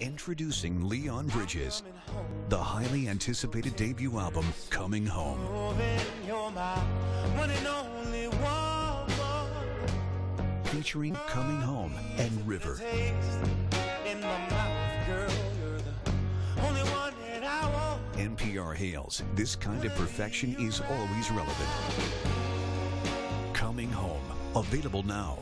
Introducing Leon Bridges, the highly anticipated debut album, Coming Home. Featuring Coming Home and River. NPR hails this kind of perfection is always relevant. Coming Home, available now.